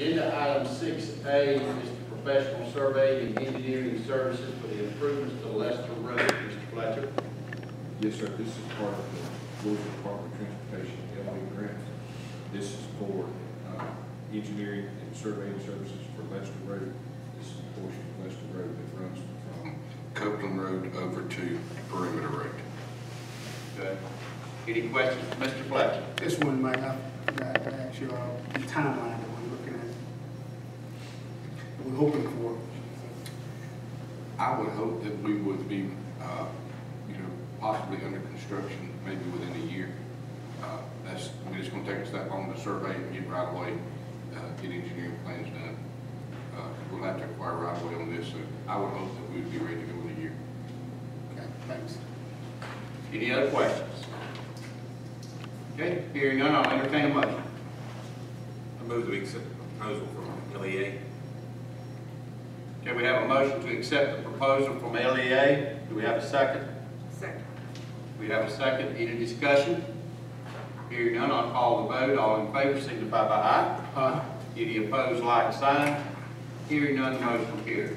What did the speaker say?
Agenda item six A is the professional survey and engineering services for the improvements to Lester Road. Mr. Fletcher. Yes, sir, this is part of the Georgia Department of Transportation, LA grant. This is for, uh, engineering and surveying services for Lester Road. This is a portion of Lester Road that runs from, Copeland Road over to Perimeter Road. Okay. Any questions, Mr. Fletcher? This one, Mike, I forgot to ask you, the timeline that we're looking at. that We're hoping for. I would hope that we would be, uh, you know, possibly under construction maybe within a year. Uh, That's, I mean, it's gonna take us that long to survey and get right away, uh, get engineering plans done. Uh, We'll have to acquire right away on this, so I would hope that we would be ready to go in a year. Okay, thanks. Any other questions? Okay, hearing none, I'll entertain a motion. I move that we accept the proposal from LEA. Okay, we have a motion to accept the proposal from LEA. Do we have a second? Second. We have a second. Any discussion? Hearing none, I'll call the vote. All in favor signify by aye. Aye. Any opposed, like sign. Hearing none, the motion carries.